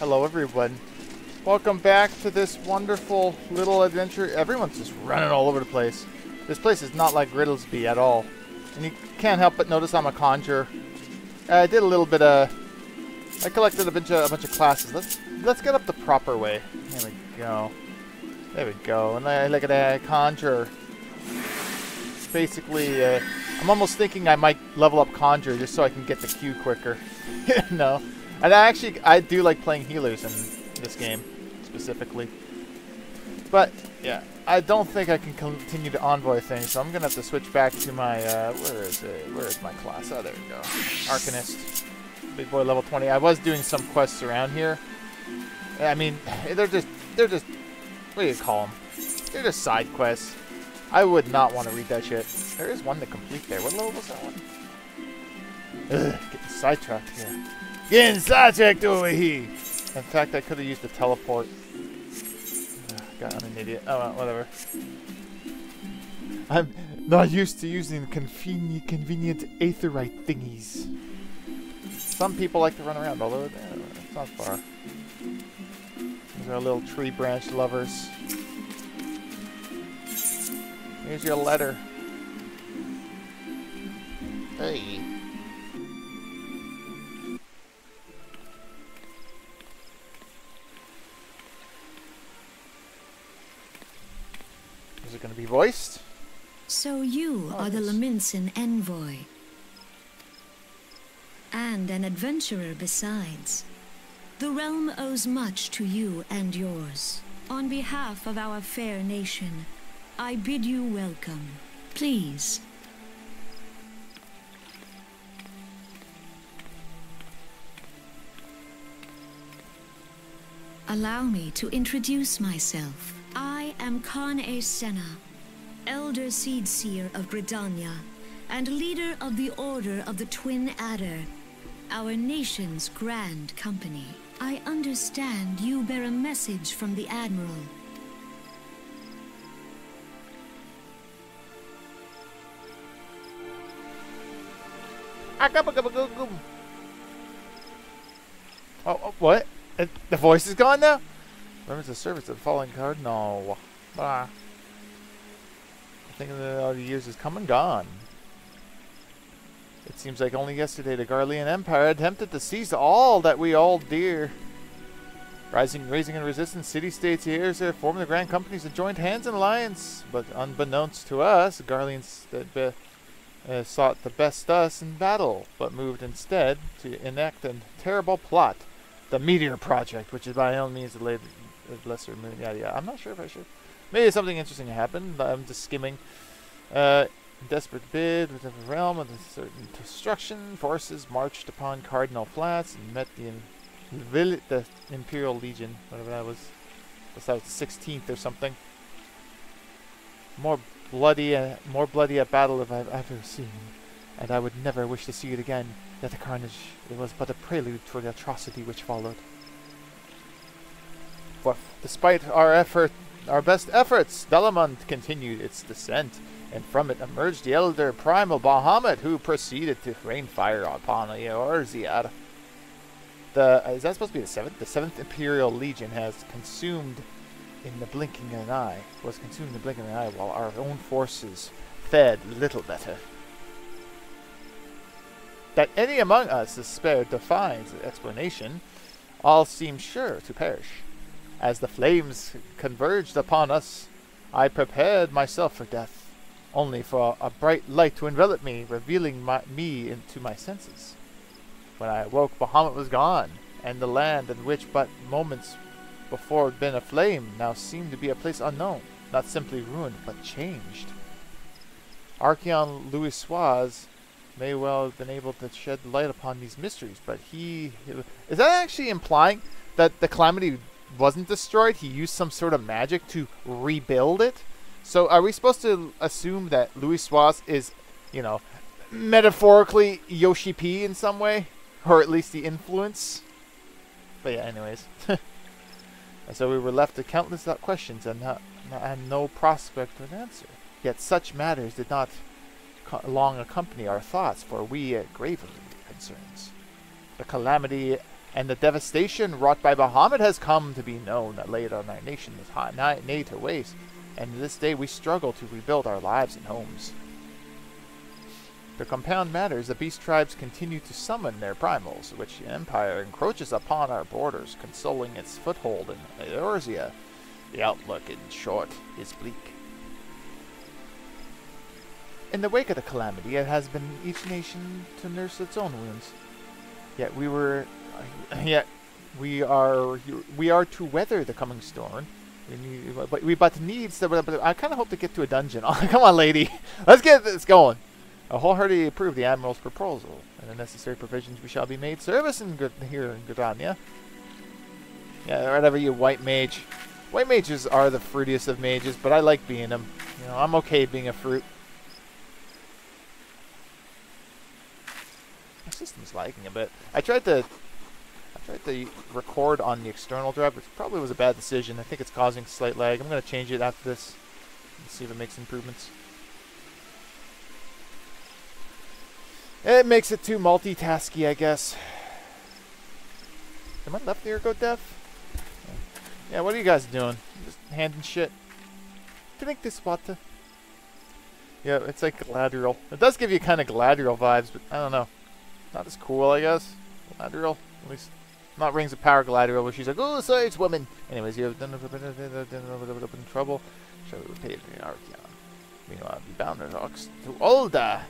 Hello, everyone. Welcome back to this wonderful little adventure. Everyone's just running all over the place. This place is not like Riddlesby at all. And you can't help but notice I'm a conjurer. I did a little bit of... I collected a bunch of, a bunch of classes. Let's let's get up the proper way. There we go. There we go. And I look at that conjure. Basically, uh, I'm almost thinking I might level up conjure just so I can get the Q quicker. no. And I actually, I do like playing healers in this game, specifically. But, yeah, I don't think I can continue to envoy things, so I'm going to have to switch back to my, uh, where is it? Where is my class? Oh, there we go. Arcanist. Big boy level 20. I was doing some quests around here. I mean, they're just, they're just, what do you call them? They're just side quests. I would not want to read that shit. There is one to complete there. What level was that one? Ugh, getting sidetracked here. Getting sidetracked over here. In fact, I could have used the teleport. Ugh, God, I'm an idiot. Oh, well, whatever. I'm not used to using convenient, convenient aetheryte thingies. Some people like to run around, although eh, it's not far. These are little tree branch lovers. Here's your letter. Hey. Is it going to be voiced? So you Oh, are the. Lominsan envoy. And an adventurer besides. The realm owes much to you and yours. On behalf of our fair nation, I bid you welcome. Please, allow me to introduce myself. I am Kan-E-Senna, Elder Seedseer of Gridania, and leader of the Order of the Twin Adder, our nation's grand company. I understand you bear a message from the Admiral. Oh, oh, what? Uh, The voice is gone now? Remembers the service of the fallen card? No. Ah. I think that all the years has come and gone. It seems like only yesterday the Garlean Empire attempted to seize all that we all dear. Rising, raising in resistance, city-states heirs there formed the grand companies and joined hands in alliance. But unbeknownst to us, the Garleans that uh, sought to best us in battle, but moved instead to enact a terrible plot, the Meteor Project, which is by no means the lesser moon. Yeah, yeah. I'm not sure if I should. Maybe something interesting happened. I'm just skimming. Uh, desperate bid with the realm of a certain destruction, forces marched upon Carteneau Flats and met the the Imperial Legion, whatever that was. Guess that was the 16th or something. More bloody, uh, more bloody a battle have I've ever seen, and I would never wish to see it again. Yet the carnage, it was but a prelude for the atrocity which followed. For despite our effort, our best efforts, Dalamud continued its descent, and from it emerged the elder primal Bahamut, who proceeded to rain fire upon Eorzea. The uh, is that supposed to be the seventh? The seventh Imperial Legion has consumed in the blinking of an eye, was consumed in the blinking of an eye, while our own forces fared little better. That any among us is spared defies explanation, all seem sure to perish. As the flames converged upon us, I prepared myself for death, only for a bright light to envelop me, revealing my, me into my senses. When I awoke, Bahamut was gone, and the land in which but moments before had been aflame now seemed to be a place unknown, not simply ruined, but changed. Archon Louisoix may well have been able to shed light upon these mysteries, but he is that actually implying that the calamity wasn't destroyed? He used some sort of magic to rebuild it. So are we supposed to assume that Louisoix is, you know, metaphorically Yoshi P in some way, or at least the influence? But yeah, anyways. so we were left to countless questions and, not, and no prospect of an answer. Yet such matters did not long accompany our thoughts, for we had graver concerns. The calamity and the devastation wrought by Bahamut has come to be known that laid on our nation is nigh, nigh to waste, and to this day we struggle to rebuild our lives and homes. To compound matters, the beast tribes continue to summon their primals, which Empire encroaches upon our borders, consoling its foothold in Eorzea. The outlook, in short, is bleak. In the wake of the calamity, it has been each nation to nurse its own wounds. Yet we were, yet we are, we are to weather the coming storm. We need, but we but needs. To, but I kind of hope to get to a dungeon. Oh, come on, lady, let's get this going. I wholeheartedly approve the Admiral's proposal, and the necessary provisions we shall be made service in here in Gridania. Yeah, whatever you white mage. White mages are the fruitiest of mages, but I like being them. You know, I'm okay being a fruit. My system's lagging a bit. I tried to Tried to record on the external drive, which probably was a bad decision. I think it's causing slight lag. I'm going to change it after this and see if it makes improvements. It makes it too multitasky, I guess. Am I left ear go deaf? Yeah, what are you guys doing? Just handing shit. Drink this water. Yeah, it's like Galadriel. It does give you kind of Galadriel vibes, but I don't know. Not as cool, I guess. Galadriel, at least not Rings of Power Galadriel, where she's like, oh, it's woman. Anyways, you have done in trouble. Shall we repay the Archon? Meanwhile, be bound to to Ul'dah.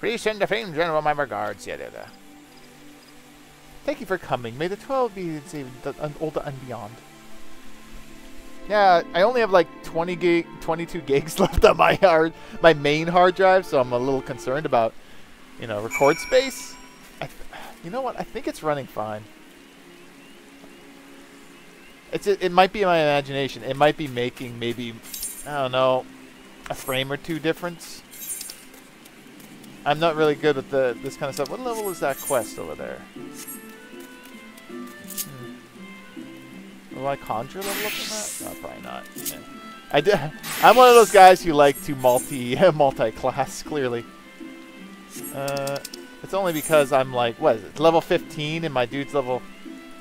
Please send the famed general my regards. Yeah, yeah. Thank you for coming. May the 12 be saved Ul'dah and beyond. Yeah, I only have like 20 gig, 22 gigs left on my hard, my main hard drive, so I'm a little concerned about, you know, record space. You know what? I think it's running fine. It's it, it might be my imagination. It might be making maybe, I don't know, a frame or two difference. I'm not really good with the this kind of stuff. What level is that quest over there? Will I conjure level up that? No, probably not. Yeah. I'm one of those guys who like to multi multi-class. Clearly, uh, it's only because I'm like, what is it? Level 15, and my dude's level.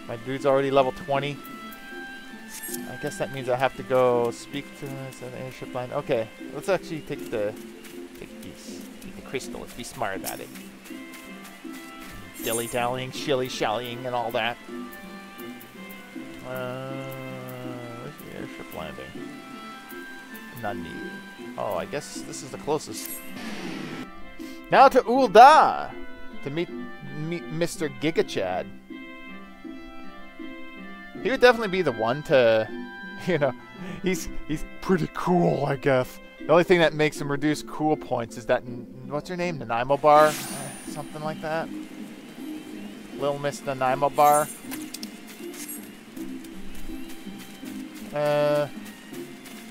My dude's already level 20. I guess that means I have to go speak to an airship line. Okay, let's actually take the take these take the crystal. Let's be smart about it. Dilly dallying, shilly shallying, and all that. Uh, where's the airship landing? None Oh, I guess this is the closest. Now to Ul'dah to meet, meet Mr. Gigachad. He would definitely be the one to, you know, he's he's pretty cool, I guess. The only thing that makes him reduce cool points is that, what's her name, Nanaimo Bar? Something like that. Little Miss Nanaimo Bar. Uh,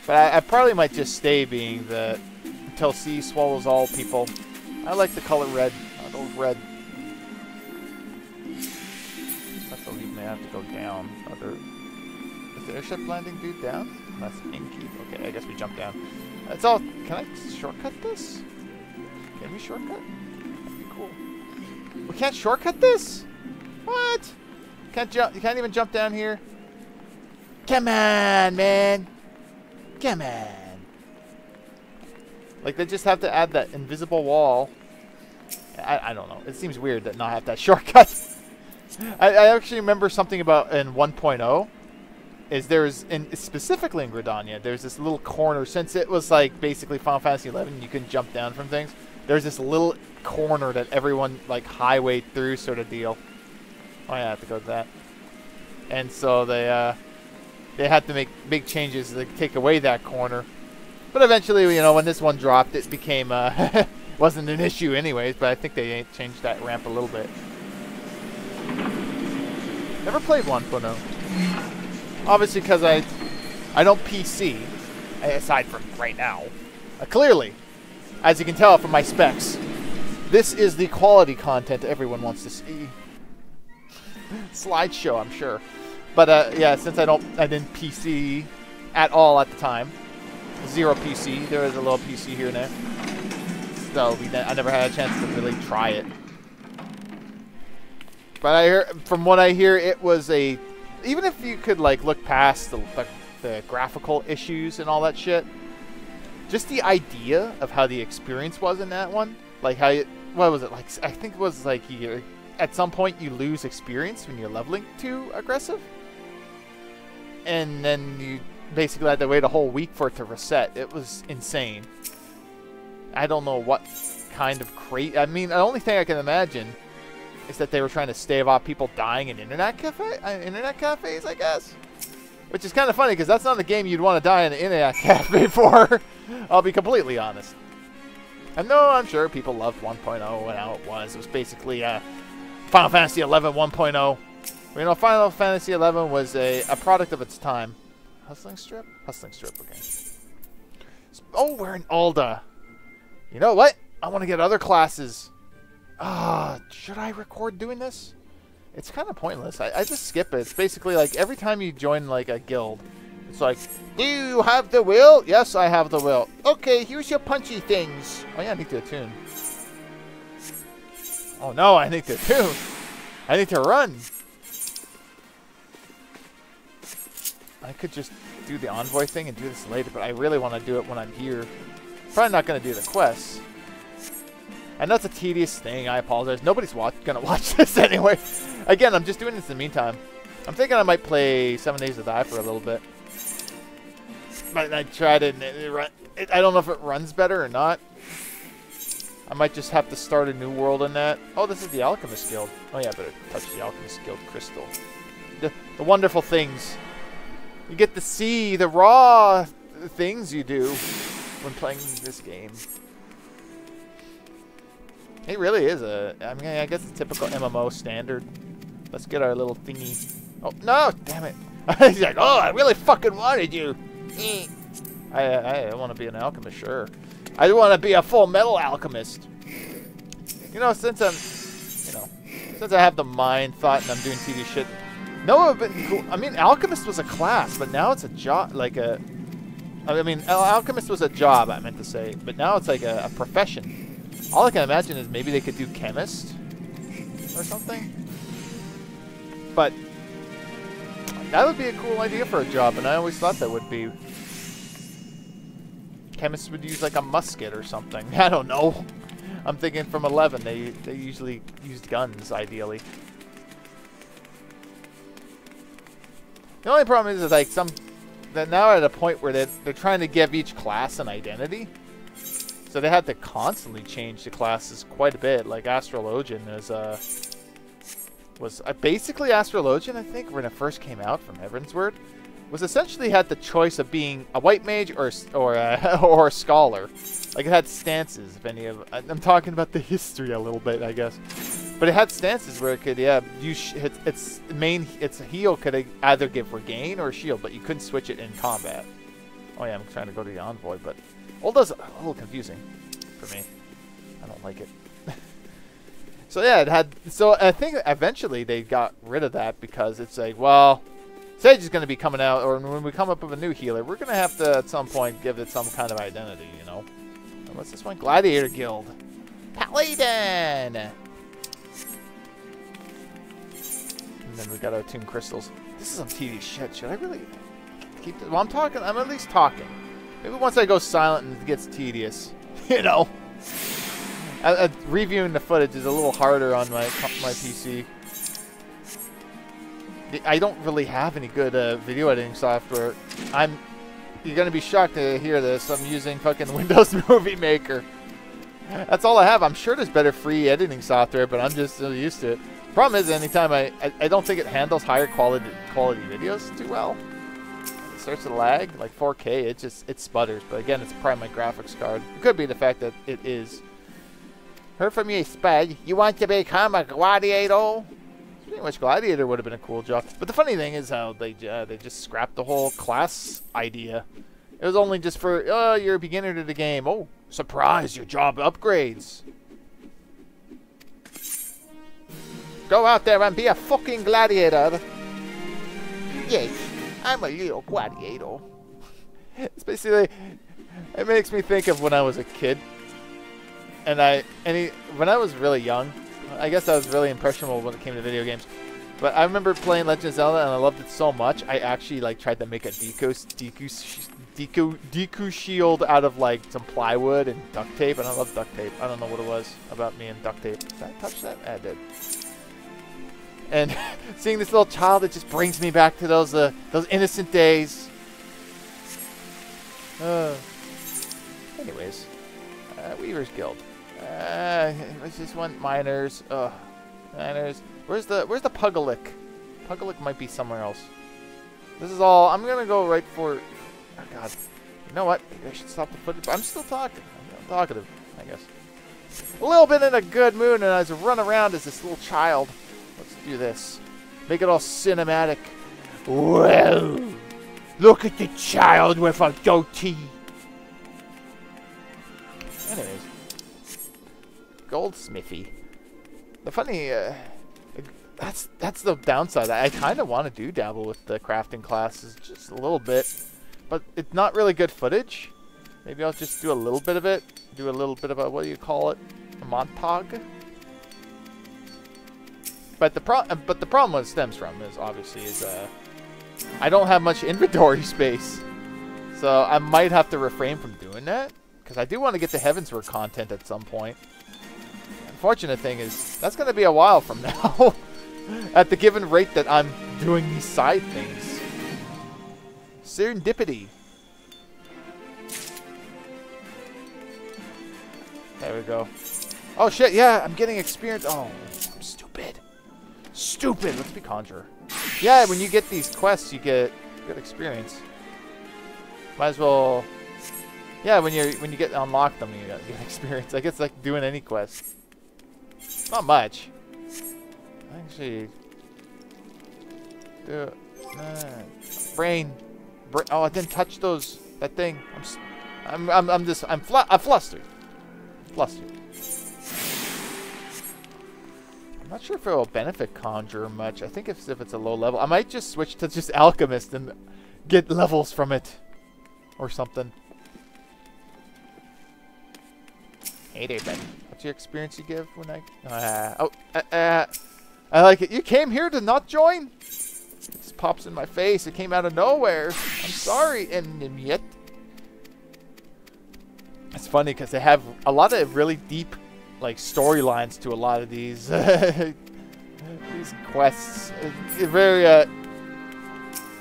but I, I, probably might just stay being the until C swallows all people. I like the color red. Go red. I lead may have to go down. Other is the airship landing dude down? That's inky. Okay, I guess we jump down. That's all. Can I shortcut this? Can we shortcut? That'd be cool. We can't shortcut this? What? Can't jump. You can't even jump down here. Come on, man. Come on. Like, they just have to add that invisible wall. I, I don't know. It seems weird that not have that shortcut. I, I actually remember something about in 1.0 is there's in specifically in Gridania, there's this little corner since it was like basically Final Fantasy 11, you can jump down from things. There's this little corner that everyone like highway through sort of deal. Oh yeah, I have to go to that. And so they uh, they had to make big changes to take away that corner. But eventually, you know, when this one dropped, it became uh, wasn't an issue anyways. But I think they changed that ramp a little bit. Never played 1.0. Obviously, because I I don't PC aside from right now. Uh, clearly, as you can tell from my specs, this is the quality content everyone wants to see. Slideshow, I'm sure. But uh, yeah, since I don't, I didn't PC at all at the time. Zero PC. There is a little PC here and there. So we I never had a chance to really try it. but I hear, from what I hear, it was a even if you could like look past the, the, the graphical issues and all that shit, just the idea of how the experience was in that one, like how you, what was it like? I think it was like you at some point you lose experience when you're leveling too aggressive, and then you basically had to wait a whole week for it to reset. It was insane. I don't know what kind of crazy. I mean, the only thing I can imagine is that they were trying to stave off people dying in internet cafe, uh, internet cafes, I guess. Which is kind of funny because that's not a game you'd want to die in an internet cafe for. I'll be completely honest. And no, I'm sure people loved 1.0 and how it was. It was basically uh, Final Fantasy 11 1.0. You know, Final Fantasy 11 was a, a product of its time. Hustling strip? Hustling strip, okay. Oh, we're in Ul'dah. You know what? I want to get other classes. Ah, uh, should I record doing this? It's kind of pointless. I, I just skip it. It's basically like every time you join like a guild, it's like, do you have the will? Yes, I have the will. Okay, here's your punchy things. Oh yeah, I need to attune. Oh no, I need to attune. I need to run. I could just do the envoy thing and do this later, but I really want to do it when I'm here. Probably not going to do the quests. I know it's a tedious thing. I apologize. Nobody's watch going to watch this anyway. Again, I'm just doing this in the meantime. I'm thinking I might play Seven Days to Die for a little bit. But I tried it, it, it, it I don't know if it runs better or not. I might just have to start a new world in that. Oh, this is the Alchemist Guild. Oh yeah, I better touch the Alchemist Guild crystal. The, the wonderful things. You get to see the raw things you do when playing this game. It really is a, I mean, I guess a typical MMO standard. Let's get our little thingy. Oh, no, damn it. He's like, oh, I really fucking wanted you. I, I want to be an alchemist, sure. I want to be a full metal alchemist. You know, since I'm, you know, since I have the mind thought and I'm doing TV shit, no, but cool. I mean, alchemist was a class, but now it's a job, like a. I mean, alchemist was a job. I meant to say, but now it's like a, a profession. All I can imagine is maybe they could do chemist or something. But that would be a cool idea for a job, and I always thought that would be. Chemists would use like a musket or something. I don't know. I'm thinking from 11, they they usually used guns, ideally. The only problem is, is like some, they're now at a point where they're, they're trying to give each class an identity. So they had to constantly change the classes quite a bit. Like Astrologian is uh, was uh, basically Astrologian, I think, when it first came out from Heavensward, was essentially had the choice of being a white mage or or or a scholar. Like it had stances. If any of I'm talking about the history a little bit, I guess. But it had stances where it could, yeah, use its, its main, its heal could either give regain or shield, but you couldn't switch it in combat. Oh yeah, I'm trying to go to the envoy, but all those a little confusing for me. I don't like it. so yeah, it had. So I think eventually they got rid of that because it's like, well, Sage is going to be coming out, or when we come up with a new healer, we're going to have to at some point give it some kind of identity, you know. what's this one? Gladiator Guild. Paladin. And we got our tune crystals. This is some tedious shit. Should I really keep this? Well, I'm talking. I'm at least talking. Maybe once I go silent and it gets tedious, you know. Uh, uh, reviewing the footage is a little harder on my my PC. I don't really have any good uh, video editing software. I'm. You're gonna be shocked to hear this. I'm using fucking Windows Movie Maker. That's all I have. I'm sure there's better free editing software, but I'm just so used to it. Problem is, anytime I, I, I don't think it handles higher quality quality videos too well. It starts to lag, like 4K, it just it sputters. But again, it's probably my graphics card. It could be the fact that it is. Heard from you, Spud. You want to become a gladiator? Pretty much gladiator would have been a cool job. But the funny thing is how they uh, they just scrapped the whole class idea. It was only just for, oh, you're a beginner to the game. Oh, surprise, your job upgrades. Go out there and be a fucking gladiator. Yes, I'm a little gladiator. it's basically, it makes me think of when I was a kid. And I, he, when I was really young, I guess I was really impressionable when it came to video games. But I remember playing Legend of Zelda and I loved it so much. I actually like tried to make a Deku Deku Deku Deku shield out of like some plywood and duct tape, and I love duct tape. I don't know what it was about me and duct tape. Did I touch that? Eh, I did. And seeing this little child, it just brings me back to those uh, those innocent days. Uh, anyways, uh, Weaver's Guild. Uh, let's just want miners. Miners. Where's the Where's the Pugalik? Pugalik might be somewhere else. This is all. I'm gonna go right for. Oh God. You know what? Maybe I should stop the footage. I'm still talking. I'm talkative, I guess. A little bit in a good mood, and I I run around as this little child. Do this. Make it all cinematic. Well, look at the child with a goatee. Anyways, goldsmithy. The funny, uh, that's that's the downside. I, kind of want to do dabble with the crafting classes just a little bit, but it's not really good footage. Maybe I'll just do a little bit of it. Do a little bit of a what do you call it? A montag. But the pro but the problem it stems from is obviously is uh I don't have much inventory space. So I might have to refrain from doing that because I do want to get the Heavensward content at some point. Unfortunate thing is that's going to be a while from now at the given rate that I'm doing these side things. Serendipity. There we go. Oh shit, yeah, I'm getting experience. Oh, I'm stupid. Stupid. Let's be conjurer. Yeah, when you get these quests, you get good experience. Might as well. Yeah, when you when you get unlock them, you get experience. I guess like doing any quest. Not much. Actually, do uh, brain. Bra oh, I didn't touch those. That thing. I'm. I'm. I'm, I'm just. I'm. Fl I'm flustered. Flustered. I'm not sure if it will benefit Conjurer much. I think if, if it's a low level, I might just switch to just Alchemist and get levels from it. Or something. Hey there, buddy. What's your experience you give when I... Uh, oh, uh, uh, I like it. You came here to not join? This pops in my face. It came out of nowhere. I'm sorry. And yet... It's funny because they have a lot of really deep like storylines to a lot of these these quests. It's very uh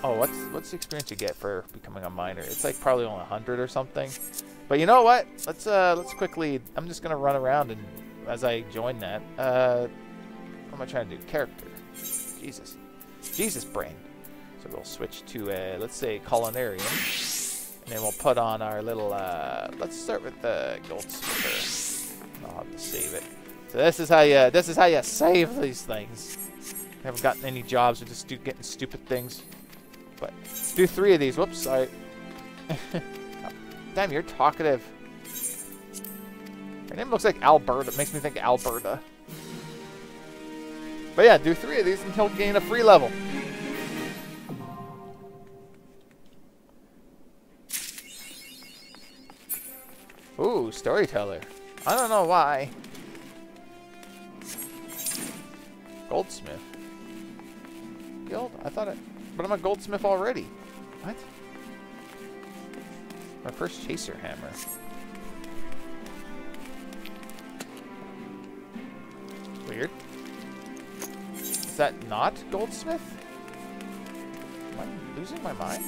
Oh, what's what's the experience you get for becoming a miner? It's like probably only 100 or something. But you know what? Let's uh let's quickly I'm just to run around and as I join that. Uh what am I trying to do? Character. Jesus. Jesus brain. So we'll switch to a, let's say culinarian. And then we'll put on our little uh let's start with the goldsmither. I'll have to save it. So this is how you this is how you save these things. Haven't gotten any jobs with just do, getting stupid things. But do three of these. Whoops, sorry. Damn, you're talkative. Your name looks like Alberta. It makes me think Alberta. But yeah, do three of these and he'll gain a free level. Ooh, storyteller. I don't know why. Goldsmith. Guild? I thought it... But I'm a goldsmith already. What? My first chaser hammer. Weird. Is that not goldsmith? Am I losing my mind?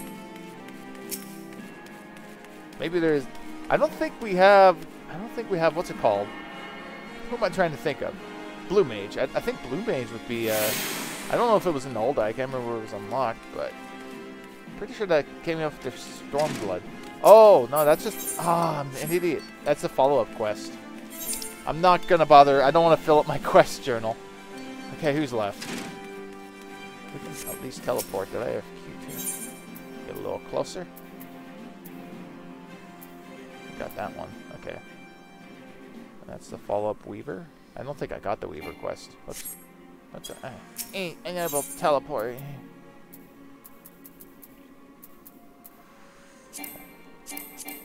Maybe there's... I don't think we have I don't think we have, what's it called? Who am I trying to think of? Blue Mage. I, I think Blue Mage would be, uh, I don't know if it was in old. I can't remember where it was unlocked, but pretty sure that came off the Stormblood. Oh, no, that's just, ah, oh, I'm an idiot. That's a follow-up quest. I'm not gonna bother. I don't want to fill up my quest journal. Okay, who's left? We can at least teleport. Did I have Q2? Get a little closer. Got that one. Okay. That's the follow-up Weaver. I don't think I got the Weaver quest. What's what's that? Uh, enable teleport.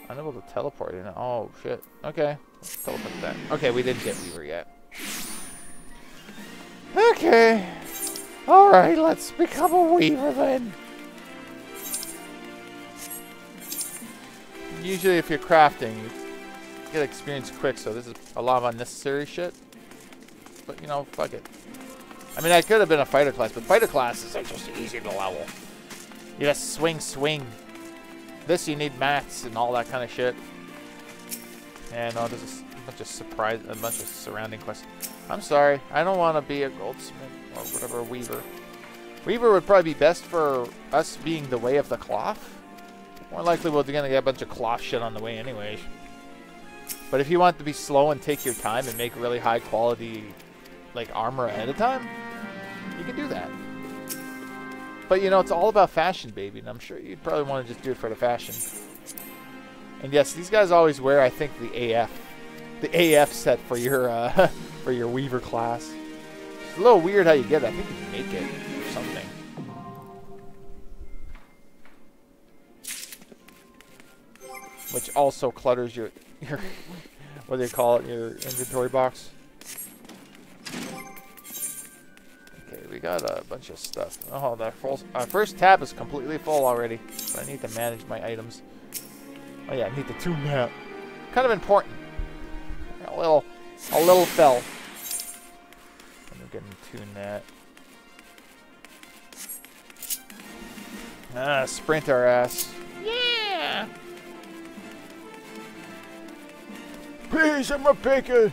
Unable to teleport. In oh shit. Okay. Let's teleport that. Okay, we didn't get Weaver yet. Okay. Alright, let's become a weaver then. Usually if you're crafting, you get experience quick, so this is a lot of unnecessary shit. But, you know, fuck it. I mean, I could have been a fighter class, but fighter classes are just easy to level. You just swing, swing. This, you need mats and all that kind of shit. And oh, there's a bunch of surprise, a bunch of surrounding quests. I'm sorry, I don't want to be a goldsmith or whatever, weaver. Weaver would probably be best for us being the way of the cloth. More likely we're going to get a bunch of cloth shit on the way anyway. But if you want to be slow and take your time and make really high quality like armor ahead of time, you can do that. But you know, it's all about fashion, baby, and I'm sure you'd probably want to just do it for the fashion. And yes, these guys always wear, I think, the AF, the AF set for your uh, for your Weaver class. It's a little weird how you get it. I think you make it or something. Which also clutters your your what do you call it? Your inventory box. Okay, we got a bunch of stuff. Oh, that full, our first tab is completely full already. But I need to manage my items. Oh yeah, I need the tune map. Kind of important. A little, a little fell. I'm getting tune that. Ah, sprint our ass. Yeah. Please, I'm a bacon.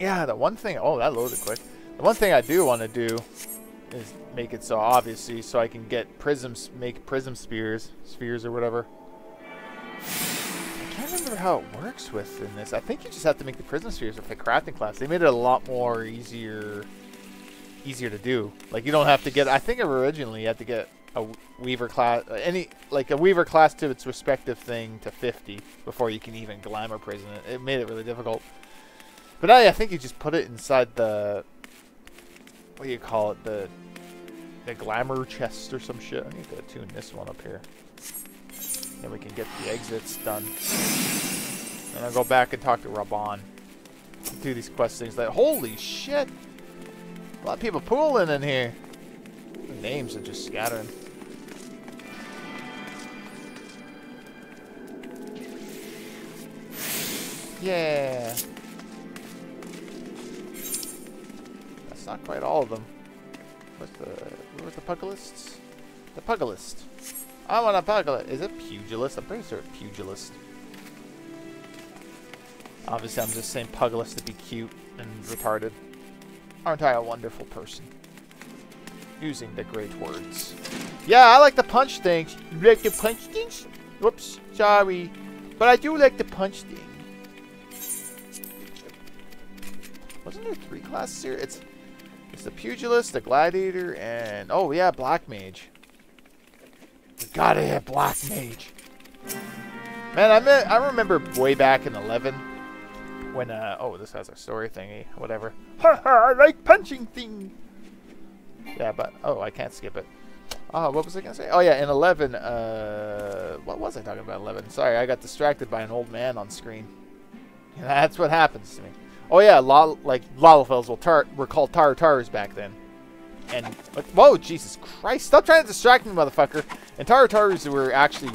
Yeah, the one thing. Oh, that loaded quick. The one thing I do want to do is make it so obviously so I can get prisms, make prism spears, spheres or whatever. I can't remember how it works with in this. I think you just have to make the prism spheres with the crafting class. They made it a lot more easier, easier to do. Like you don't have to get. I think originally you had to get a weaver class, any like a weaver class to its respective thing to 50 before you can even glamour prison it. It made it really difficult. But I, I think you just put it inside the what do you call it? The the glamour chest or some shit. I need to tune this one up here. Then we can get the exits done. And I'll go back and talk to Raubahn. Do these quest things that holy shit! A lot of people pooling in here. The names are just scattering. Yeah. That's not quite all of them. What's the what's the pugilists? The pugilist. I want a pugilist. Is it pugilist? I'm pretty sure it's pugilist. Obviously, I'm just saying pugilist to be cute and retarded. Aren't I a wonderful person? Using the great words. Yeah, I like to punch things. You like to punch things? Whoops, sorry. But I do like to punch things. Wasn't there three classes here? It's it's the Pugilist, the Gladiator, and... Oh, yeah, Black Mage. We gotta have Black Mage. Man, I, I remember way back in 11 when... Uh, oh, this has a story thingy. Whatever. Ha ha, I like punching things. Yeah, but... Oh, I can't skip it. Oh, what was I going to say? Oh, yeah, in 11... Uh, what was I talking about 11? Sorry, I got distracted by an old man on screen. that's what happens to me. Oh yeah, like Lalafels were, tar were called Tarutarus back then. And whoa, Jesus Christ! Stop trying to distract me, motherfucker. And Tarutarus were actually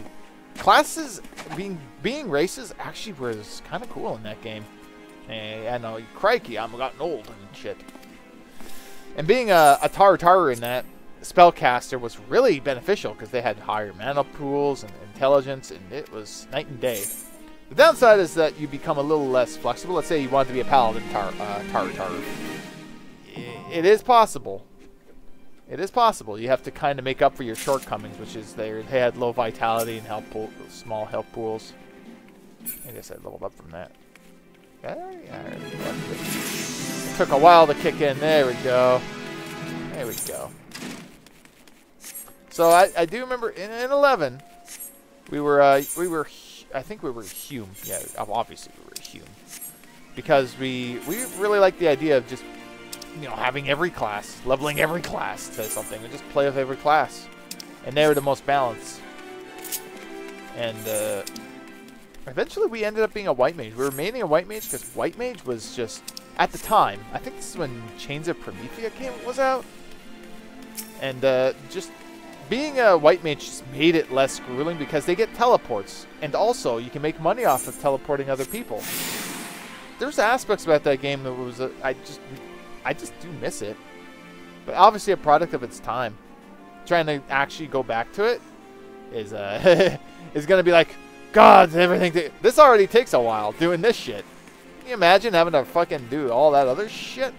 classes being being races actually was kind of cool in that game. Hey, I know, crikey, I'm gotten old and shit. And being a, a in that spellcaster was really beneficial because they had higher mana pools and intelligence, and it was night and day. The downside is that you become a little less flexible. Let's say you want to be a paladin tar, uh, tar, tar. It is possible. It is possible. You have to kind of make up for your shortcomings, which is they had low vitality and health pool, small health pools. I guess I leveled up from that. It took a while to kick in. There we go. There we go. So I, I do remember in, in 11, we were uh, we were I think we were Hume. Yeah, obviously we were Hume because we we really like the idea of just you know having every class, leveling every class to something, and just play with every class, and they were the most balanced. And uh, eventually we ended up being a white mage. We were mainly a white mage because white mage was just at the time. I think this is when Chains of Promathia came was out, and uh, just being a white mage just made it less grueling because they get teleports, and also you can make money off of teleporting other people. There's aspects about that game that was uh, I just I just do miss it, but obviously a product of its time. Trying to actually go back to it is uh is gonna be like God everything. this already takes a while doing this shit. Can you imagine having to fucking do all that other shit?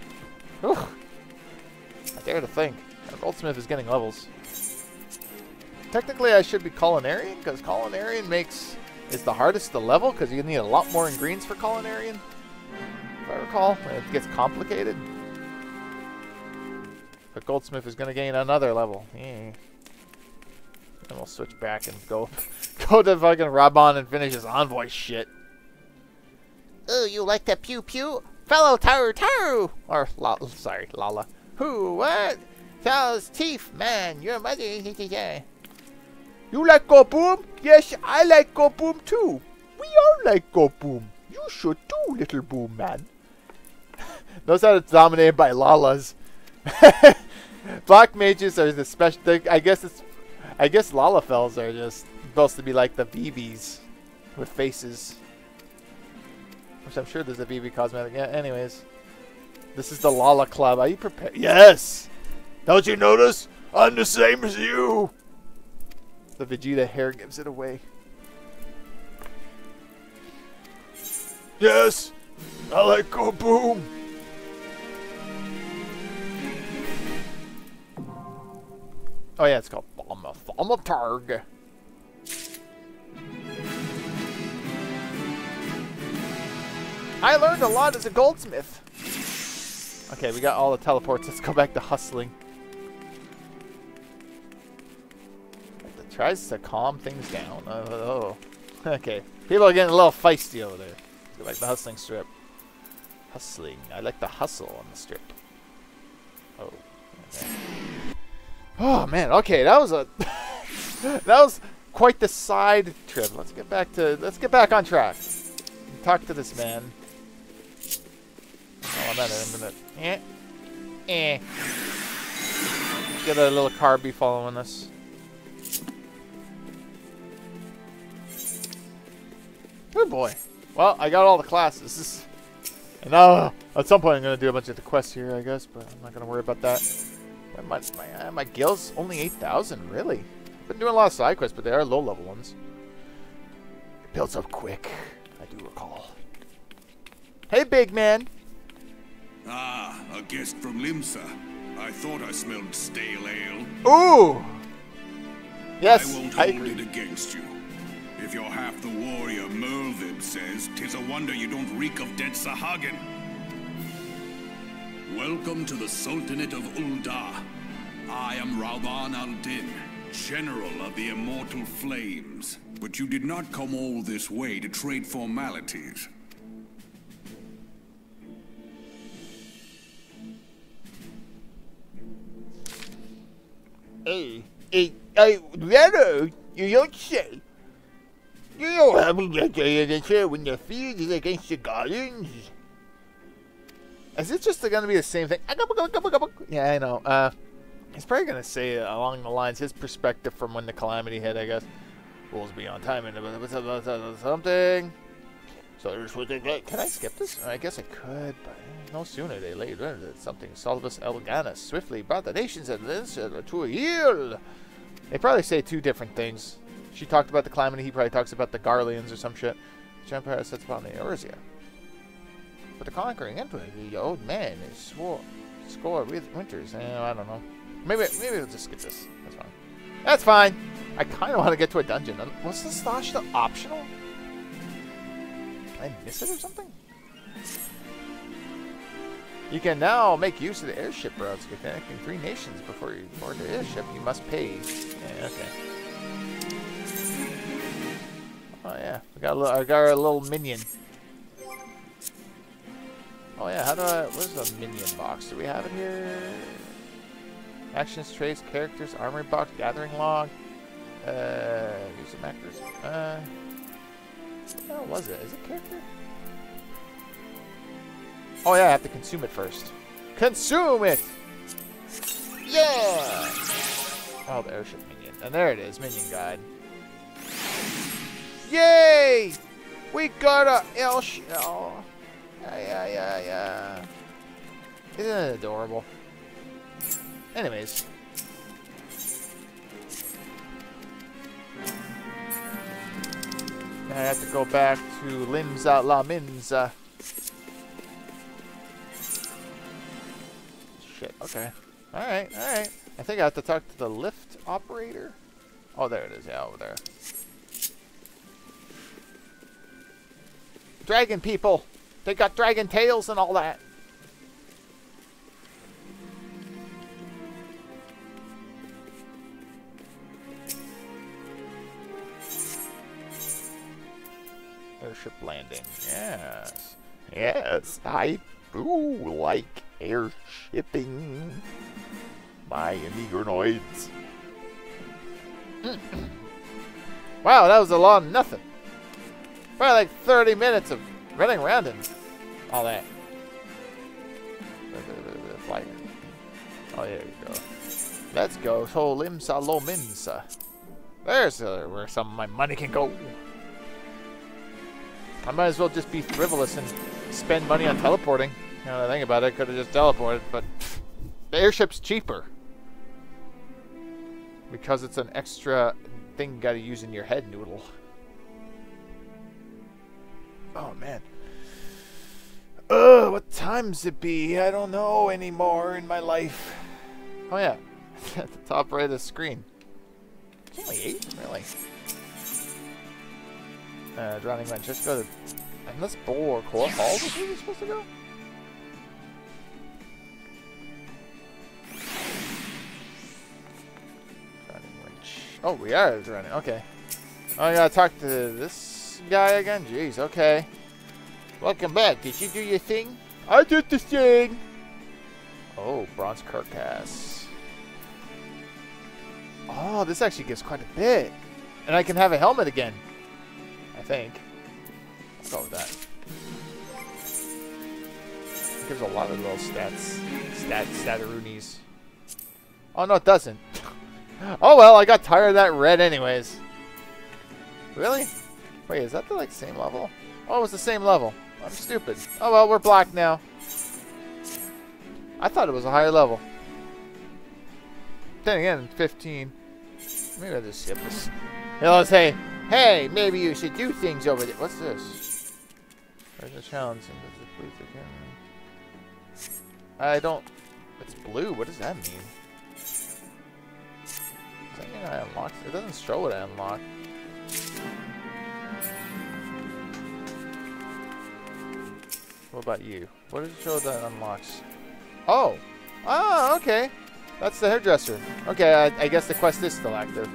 I dare to think. Goldsmith is getting levels. Technically, I should be Culinarian because Culinarian makes is the hardest to level because you need a lot more ingredients for Culinarian. If I recall, it gets complicated. But Goldsmith is going to gain another level. Yeah. Then we'll switch back and go go to fucking Raubahn and finish his envoy shit. Oh, you like that pew pew? Fellow Taru Taru! Or, la, sorry, Lala. Who, what? Charles Teeth, man, your mother. You like Go Boom? Yes, I like Go Boom too. We all like Go Boom. You should too, little Boom man. Notice how it's dominated by Lalas. Black mages are the special. I guess it's. I guess Lalafells are just supposed to be like the BBs with faces. Which I'm sure there's a BB cosmetic. Yeah. Anyways, this is the Lala Club. Are you prepared? Yes. Don't you notice? I'm the same as you. The Vegeta hair gives it away. Yes, I like Go Boom. Oh yeah, it's called Thaumaturge. Thaumaturge. I learned a lot as a goldsmith. Okay, we got all the teleports. Let's go back to hustling. Tries to calm things down. Oh, oh. Okay. People are getting a little feisty over there. To the hustling strip. Hustling. I like the hustle on the strip. Oh. Okay. Oh man. Okay, that was a that was quite the side trip. Let's get back to let's get back on track. Talk to this man. Oh, I'm at a minute. Eh. Eh. Get a little car be following us. Good boy. Well, I got all the classes. This and now at some point I'm gonna do a bunch of the quests here, I guess, but I'm not gonna worry about that. My my my, uh, my guild's only eight thousand, really. I've been doing a lot of side quests, but they are low level ones. It builds up quick. I do recall. Hey, big man. Ah, a guest from Limsa. I thought I smelled stale ale. Ooh. Yes, I won't I hold agree. it against you. If you're half the warrior Merlwyb says, tis a wonder you don't reek of dead Sahagin. Welcome to the Sultanate of Ul'dah. I am Raubahn Aldynn, General of the Immortal Flames. But you did not come all this way to trade formalities. Hey, hey, hey, Leno, you don't say. You know how we when the field is against the gardens. Is it just going to be the same thing? Yeah, I know. Uh, he's probably going to say along the lines, his perspective from when the calamity hit, I guess. Rules beyond time and something. So there's what they get. Can I skip this? I guess I could, but no sooner they laid learned something. Salvus Elganus swiftly brought the nations and this to a yield. They probably say two different things. She talked about the calamity. He probably talks about the Garleans or some shit. The Empire sets upon the Eorzea. But the conquering emperor, the old man, is swore score with winters. Eh, I don't know. Maybe maybe we'll just skip this. That's fine. That's fine. I kind of want to get to a dungeon. Was the stash the optional? Did I miss it or something? You can now make use of the airship routes connecting three nations before you board the airship. You must pay. Yeah, okay. Yeah, we got a little, I got a little minion. Oh yeah, how do I, where's the minion box? Do we have it here? Actions, traits, characters, armory box, gathering log. Uh, use the macros. Uh, what was it? Is it character? Oh yeah, I have to consume it first. Consume it! Yeah! Oh, the airship minion. And there it is, minion guide. Yay! We got a airship. Oh. Yeah, yeah, yeah, yeah. Isn't it adorable? Anyways. I have to go back to Limsa Lominsa. Shit, okay. Alright, alright. I think I have to talk to the lift operator. Oh, there it is. Yeah, over there. Dragon people! They got dragon tails and all that. Airship landing. Yes. Yes, I do like airshipping. My Negronoids. wow, that was a long nothing. Probably like 30 minutes of running around and all that. Flight. Oh, here you go. Let's go. So Limsa Lominsa. There's uh, where some of my money can go. I might as well just be frivolous and spend money on teleporting. You know, I think about it, I could have just teleported, but the airship's cheaper. Because it's an extra thing you gotta use in your head noodle. Oh, man. Ugh, what time's it be? I don't know anymore in my life. Oh, yeah. At the top right of the screen. It's only eight? Really? Uh, Drowning Glen. Just go to... Endless Bowl or Core Hall is where you're supposed to go? Oh, we are drowning. Okay. Oh, I gotta talk to this guy again? Jeez, okay. Welcome back. Did you do your thing? I did the thing. Oh, bronze carcass. Oh, this actually gives quite a bit. And I can have a helmet again. I think. Let's go with that. It gives a lot of little stats. Stat stataroonies. Oh, no, it doesn't. oh, well, I got tired of that red anyways. Really? Wait, is that the, like, same level? Oh, it was the same level. I'm stupid. Oh well, we're black now. I thought it was a higher level. Then again, 15. Maybe I'll just skip this. He'll say, hey, maybe you should do things over there. What's this? There's a challenge. I don't... It's blue. What does that mean? Does that mean I unlocked? It doesn't show what I unlocked. What about you? What does it show that unlocks? Oh! Oh, okay. That's the hairdresser. Okay, I, I guess the quest is still active.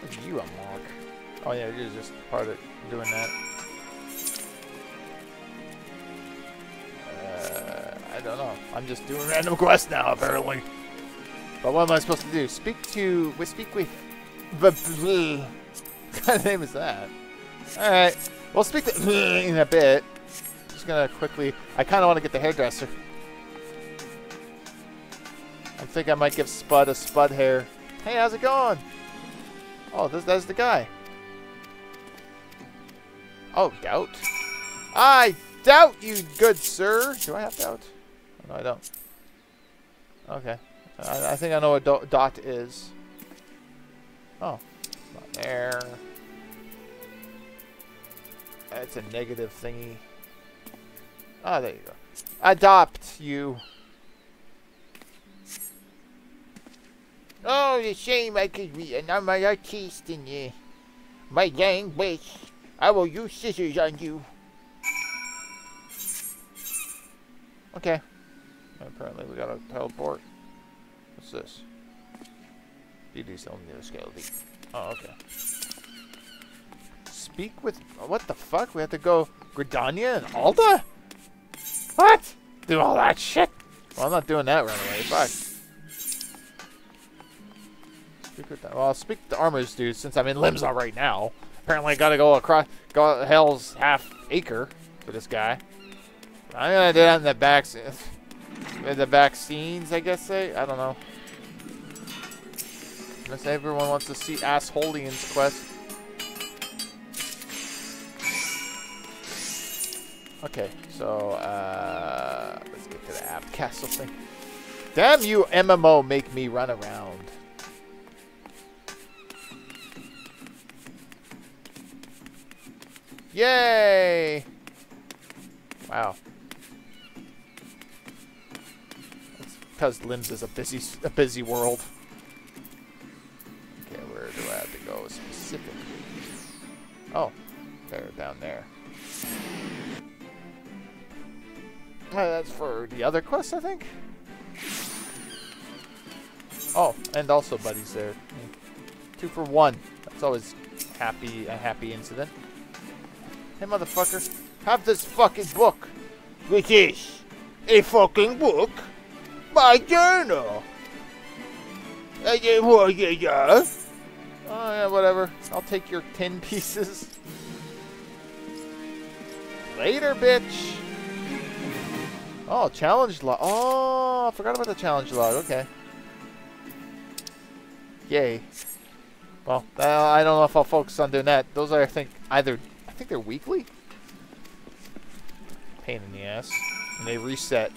What did you unlock? Oh yeah, you're just part of doing that. Uh, I don't know. I'm just doing random quests now, apparently. But what am I supposed to do? Speak to... We speak with... What kind of name is that? Alright. We'll speak to in a bit. Just gonna quickly... I kind of want to get the hairdresser. I think I might give Spud a Spud hair. Hey, how's it going? Oh, this, that's the guy. Oh, doubt. I doubt you, good sir. Do I have doubt? No, I don't. Okay. I, I think I know what do dot is. Oh, not there. That's a negative thingy. Ah, oh, there you go. Adopt you. Oh, the shame I could be an my artist in you. My language. I will use scissors on you. Okay. Apparently we gotta teleport. What's this? DD's only the skeleton. Oh, okay. Speak with... What the fuck? We have to go Gridania and Ul'dah? What? Do all that shit? Well, I'm not doing that right away. Fuck. Speak with that. Well, I'll speak to Armors dude since I'm in Limsa right now. Apparently, I gotta go across... Go hell's half acre for this guy. I'm gonna do that in the back... In the vaccines, I guess say? I don't know. Unless everyone wants to see Assholean's quest. Okay, so uh, let's get to the Aftcastle thing. Damn you, MMO, make me run around. Yay! Wow. because Limbs is a busy a busy world. Okay, where do I have to go specifically? Oh, there, down there. Uh, that's for the other quest, I think. Oh, and also Buddy's there. Two for one. That's always happy a happy incident. Hey, motherfucker, have this fucking book. Which is a fucking book. My journal. Yeah, yeah, yeah. Oh, yeah, whatever. I'll take your 10 pieces. Later, bitch. Oh, challenge log. Oh, I forgot about the challenge log. Okay. Yay. Well, uh, I don't know if I'll focus on doing that. Those are, I think, either... I think they're weekly? Pain in the ass. And they reset.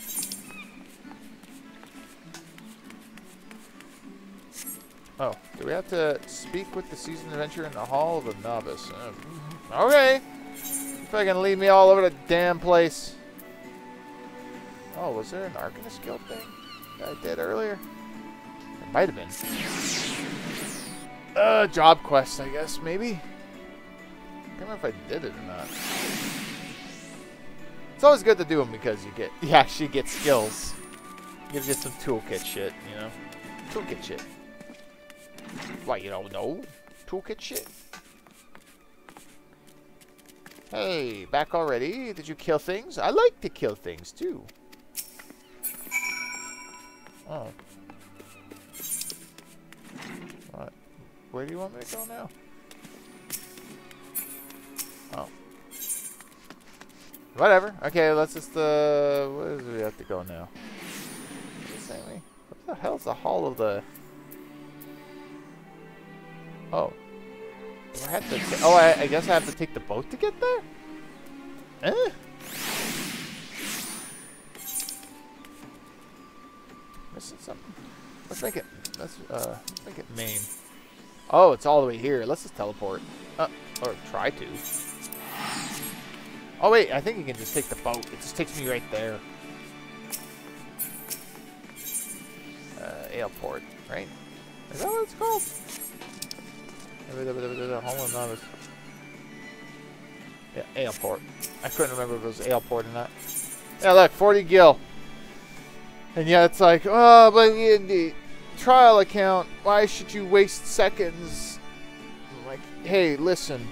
Oh, do we have to speak with the seasoned adventurer in the Hall of the Novice? Uh, okay. If I can leave me all over the damn place. Oh, was there an Arcanist Guild thing that I did earlier? It might have been. Uh, job quest, I guess, maybe? I can't remember if I did it or not. It's always good to do them because you get you actually get skills. You get some toolkit shit, you know? Toolkit shit. Why, you don't know? Toolkit shit. Hey, back already? Did you kill things? I like to kill things, too. Oh. What? Where do you want me to go now? Oh. Whatever. Okay, let's just, uh, where do we have to go now? What the hell's the Hall of the... Oh. I have to... Oh, I, I, guess I have to take the boat to get there? Eh? Something? Let's make it... Let's, uh, let's make it main. Oh, it's all the way here. Let's just teleport. Uh, or try to. Oh, wait. I think you can just take the boat. It just takes me right there. Uh, airport, right? Is that what it's called? Yeah, airport. I couldn't remember if it was airport or not. Yeah, look, 40 gil. And yeah, it's like, oh, but in the trial account, why should you waste seconds? I'm like, hey, listen.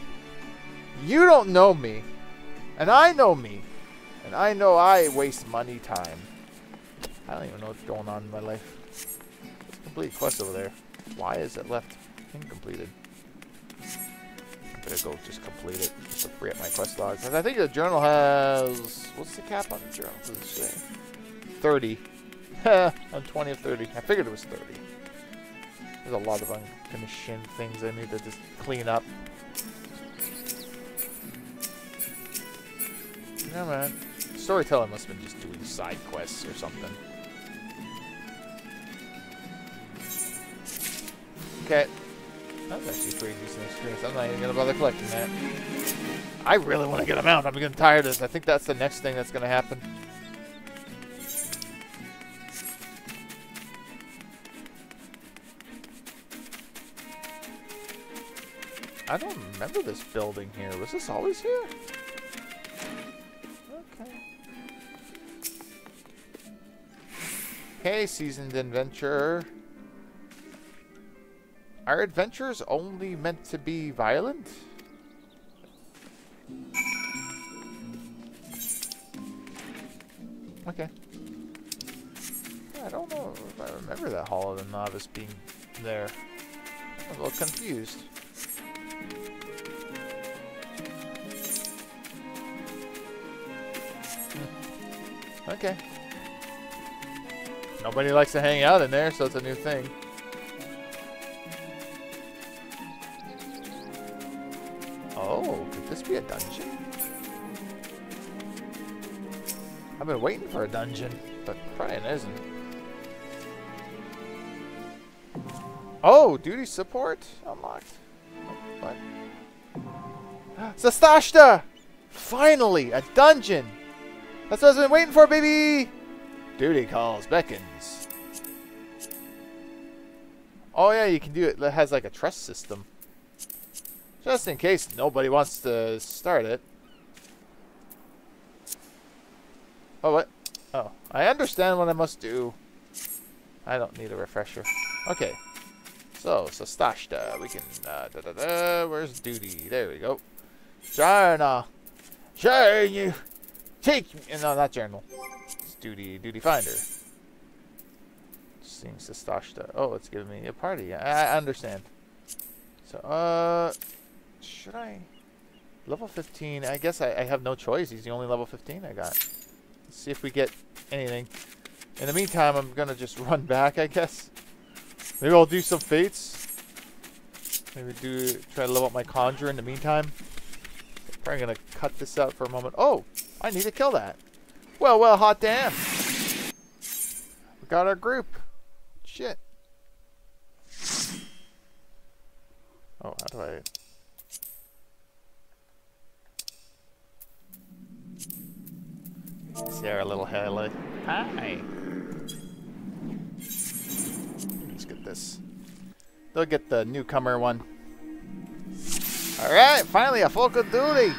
You don't know me. And I know me. And I know I waste money time. I don't even know what's going on in my life. It's a Complete quest over there. Why is it left incompleted? Better go just complete it, just to free up my quest log. Because I think the journal has... What's the cap on the journal? Does it say? 30. on 20 or 30. I figured it was 30. There's a lot of uncommissioned things I need to just clean up. Yeah, man. Storyteller must have been just doing side quests or something. Okay. That was actually a pretty decent experience. I'm not even to bother collecting that. I really want to get them out. I'm getting tired of this. I think that's the next thing that's to happen. I don't remember this building here. Was this always here? Okay. Hey, seasoned adventurer. Are adventures only meant to be violent? Okay. I don't know if I remember that Hall of the Novice being there. I'm a little confused. Okay. Nobody likes to hang out in there, so it's a new thing. Oh, could this be a dungeon? I've been waiting for a dungeon, but probably isn't. Oh, duty support unlocked. What? Sastashta! Finally, a dungeon! That's what I've been waiting for, baby! Duty calls, beckons. Oh yeah, you can do it. It has like a trust system. Just in case nobody wants to start it. Oh, what? Oh, I understand what I must do. I don't need a refresher. Okay. So, Sastashta, we can, uh, da da da, where's duty? There we go. Sure, you take, no, not journal. It's duty, duty finder. Seeing Sastashta. Oh, it's giving me a party. I, I understand. So, uh, should I? Level 15, I guess I, I have no choice. He's the only level 15 I got see if we get anything. In the meantime, I'm going to just run back, I guess. Maybe I'll do some fates. Maybe do try to level up my conjure in the meantime. I'm probably going to cut this out for a moment. Oh, I need to kill that. Well, well, hot damn. We got our group. Shit. Oh, how do I... Sarah Little Haley. Hi. Let's get this. They'll get the newcomer one. Alright, finally a full good duty.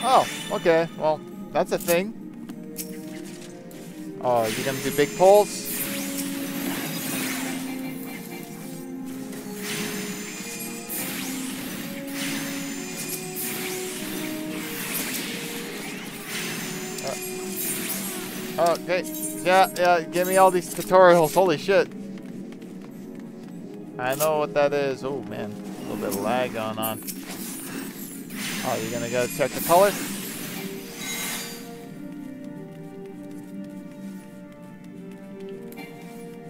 Oh, okay. Well, that's a thing. Oh, you gonna do big pulls? Uh, oh, okay. Yeah, yeah, give me all these tutorials. Holy shit. I know what that is. Oh, man. A little bit of lag going on. Oh, you're gonna go check the colors?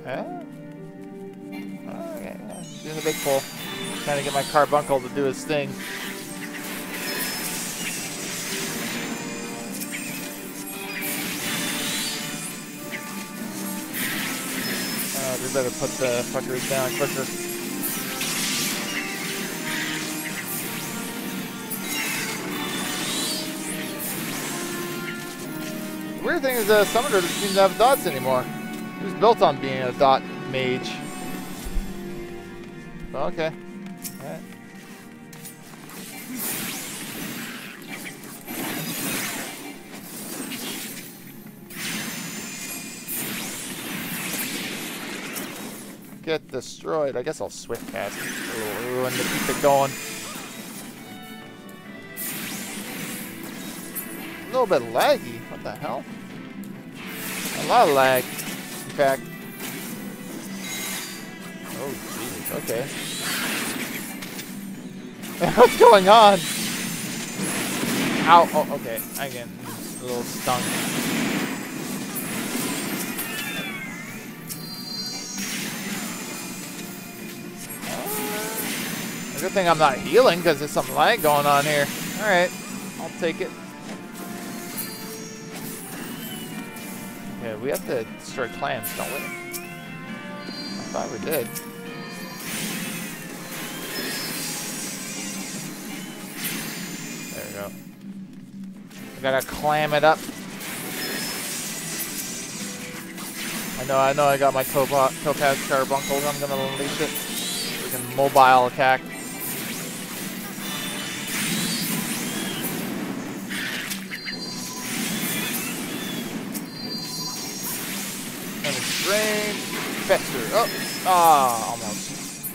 Yeah? Okay, yeah. A big pull. Trying to get my carbuncle to do his thing. Uh, we better put the fuckers down quicker. Weird thing is the Summoner doesn't seem to have dots anymore. He was built on being a dot mage. Oh, okay. Alright. get destroyed. I guess I'll swift cast to keep it going. A little bit laggy. What the hell? A lot of lag, in fact. Oh, Jesus. Okay. What's going on? Ow. Oh, okay. I get a little stung. Good thing I'm not healing because there's some lag going on here. Alright, I'll take it. We have to destroy clans, don't we? I thought we did. There we go. I gotta clam it up. I know, I know I got my Topaz Carbuncles. I'm gonna unleash it. We can mobile attack. Range. Fester. Oh, ah, almost.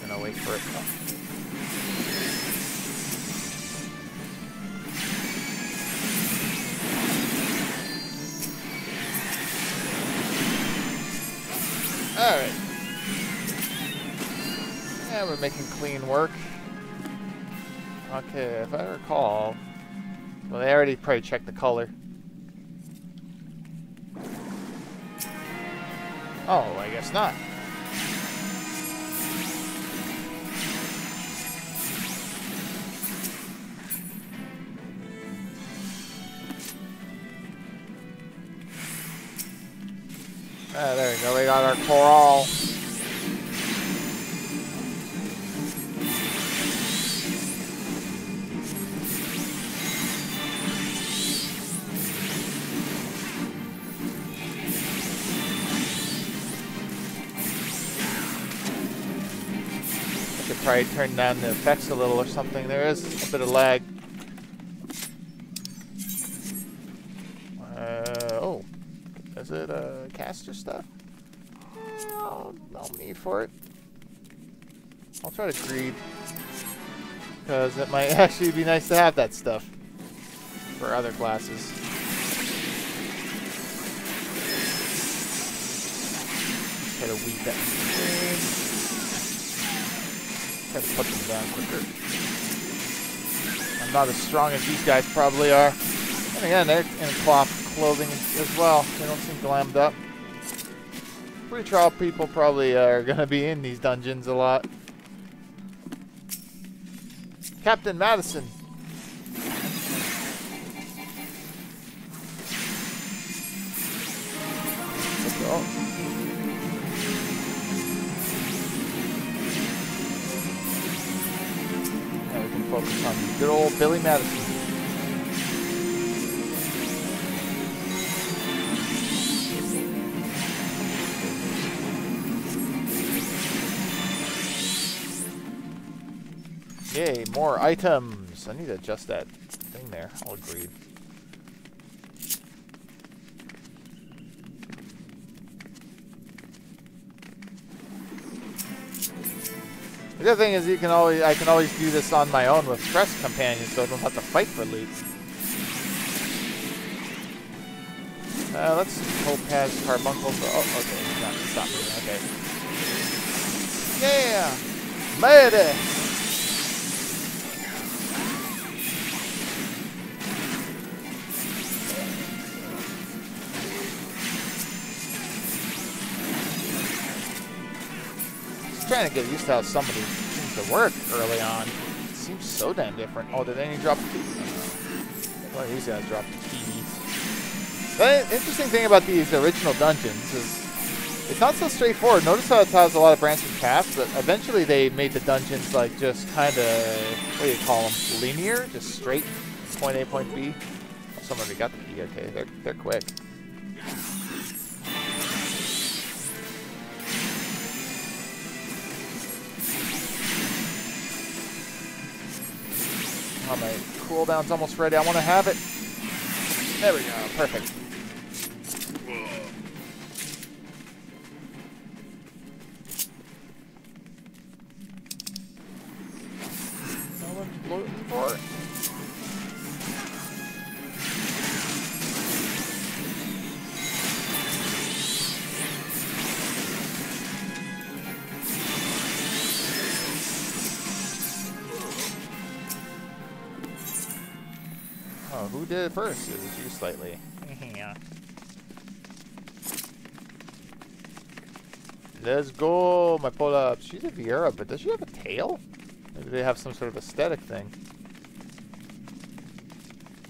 gonna wait for it. Oh. Alright. Yeah, we're making clean work. Okay, if I recall... Well, they already probably checked the color. Oh, I guess not. Ah, there we go. We got our coral. I could turn down the effects a little or something. There is a bit of lag. Uh, oh. Is it uh, caster stuff? No, no need for it. I'll try to greed. Because it might actually be nice to have that stuff for other classes. To weed that green. Try to put them down quicker. I'm not as strong as these guys probably are. And again, they're in cloth clothing as well. They don't seem glammed up. Pre-trial people probably are going to be in these dungeons a lot. Captain Madison. Old Billy Madison. Yay, more items. I need to adjust that thing there. I'll agree. The other thing is you can always I can always do this on my own with Crest companions so I don't have to fight for loot. Uh, let's Topaz Carbuncle. Oh, okay, not stop. Okay. Yeah, made trying to get used to how somebody seems to work early on. It seems so damn different. Oh, did any drop the key? One of these guys dropped the key. The interesting thing about these original dungeons is it's not so straightforward. Notice how it has a lot of branching paths, but eventually they made the dungeons like just kind of, what do you call them, linear? Just straight, point A, point B. Somebody got the key. Okay, they're, they're quick. Oh, my cooldown's almost ready. I want to have it. There we go. Perfect. First? It was you slightly. yeah. Let's go, my pull-up. She's a Viera, but does she have a tail? Maybe they have some sort of aesthetic thing.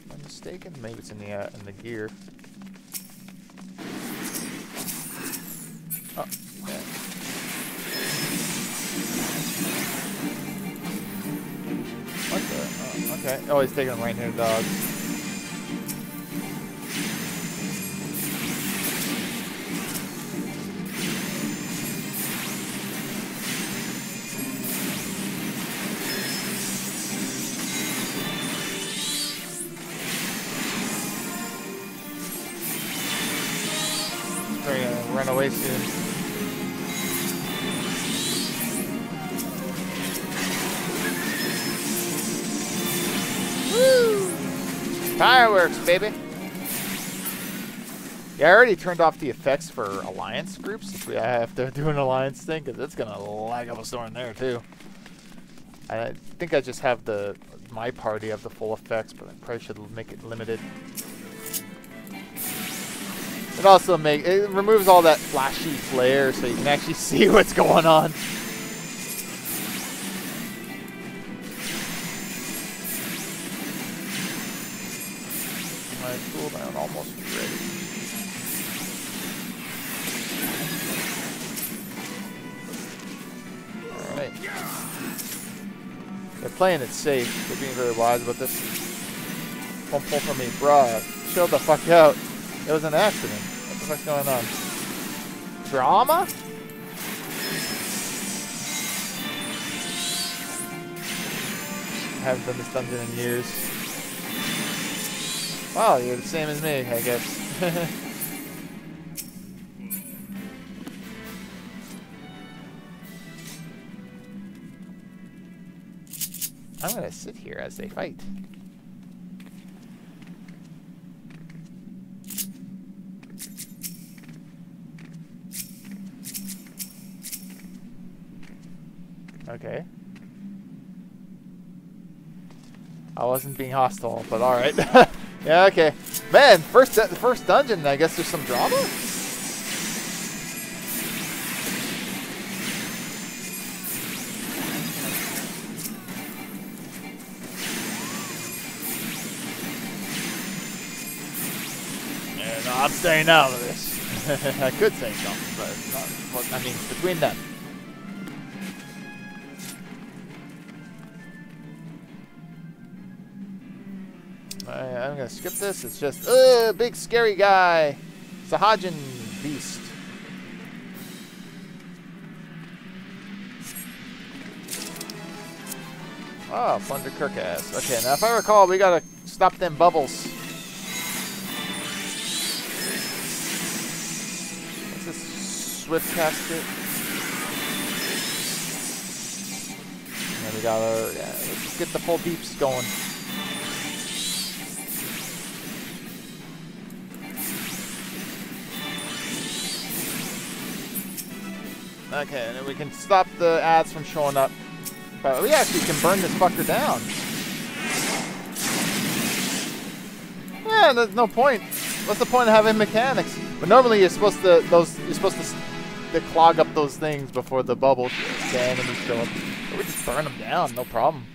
Am I mistaken? Maybe it's in the uh, in the gear. Oh, yeah. What the? Oh, okay. Oh, he's taking them right near baby! Yeah, I already turned off the effects for alliance groups if we have to do an alliance thing, because it's gonna lag up a storm there too. I think I just have the my party have the full effects, but I probably should make it limited. It also make it removes all that flashy flare, so you can actually see what's going on. Playing it safe. They're being very wise about this. Don't pull for me, bruh. Chill the fuck out. It was an accident. What the fuck's going on? Drama? I haven't done this dungeon in years. Wow, you're the same as me, I guess. I'm gonna sit here as they fight. Okay. I wasn't being hostile, but alright. yeah, okay. Man, first the first dungeon, I guess there's some drama? No, I'm staying out of this. I could say something, but not, I mean, between them. I, I'm gonna skip this. It's just, uh, big scary guy. Sahagin beast. Oh, Plunder Kirkass. Okay, now if I recall, we gotta stop them bubbles. Swift cast it? And we gotta, yeah, let's get the full beeps going. Okay, and then we can stop the ads from showing up. But we actually can burn this fucker down. Yeah, there's no point. What's the point of having mechanics? But normally you're supposed to those you're supposed to, to clog up those things before the bubbles the enemies show up. But we just burn them down, no problem.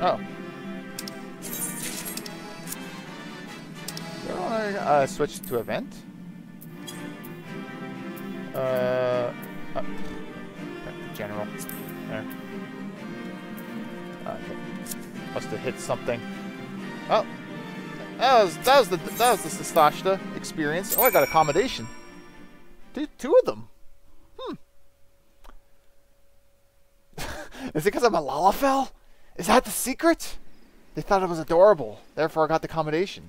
Oh. Do I want to uh, switch to event? Uh, uh general. There. Okay. Must have hit something. Oh, that was that was the that was the Sastashta experience. Oh, I got accommodation. Two two of them. Hmm. Is it because I'm a Lalafell? Is that the secret? They thought it was adorable, therefore I got the accommodation.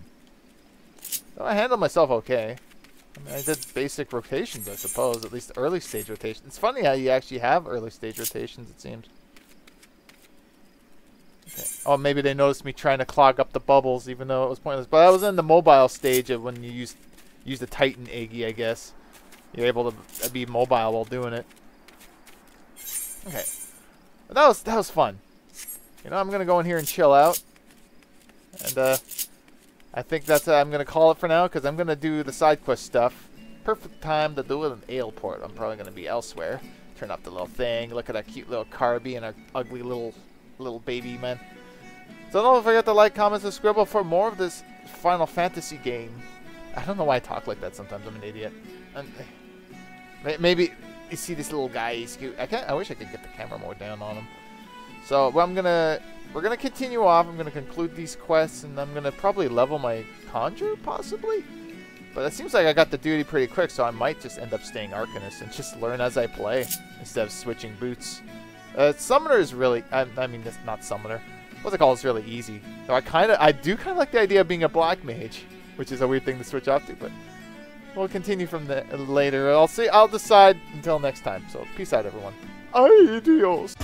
I handled myself okay. I, mean, I did basic rotations, I suppose, at least early stage rotations. It's funny how you actually have early stage rotations, it seems. Oh, maybe they noticed me trying to clog up the bubbles, even though it was pointless. But I was in the mobile stage of when you use use the Titan-Egi, I guess. You're able to be mobile while doing it. Okay. But that was that was fun. You know, I'm gonna go in here and chill out. And uh I think that's uh, I'm gonna call it for now because I'm gonna do the side quest stuff. Perfect time to do it in Aleport. I'm probably gonna be elsewhere. Turn up the little thing. Look at that cute little Carby and our ugly little little baby man. So don't forget to like, comment, subscribe for more of this Final Fantasy game. I don't know why I talk like that sometimes. I'm an idiot. And eh, maybe you see this little guy. He's cute. I can't. I wish I could get the camera more down on him. So well, I'm gonna we're to continue off. I'm to conclude these quests, and I'm to probably level my Conjure, possibly? But it seems like I got the duty pretty quick, so I might just end up staying Arcanist and just learn as I play instead of switching boots. Uh, Summoner is really, I, I mean, it's not Summoner. What's it called? It's really easy. So I kind of, I do kind of like the idea of being a Black Mage, which is a weird thing to switch off to, but we'll continue from the later. I'll see, I'll decide until next time. So peace out, everyone. Adios.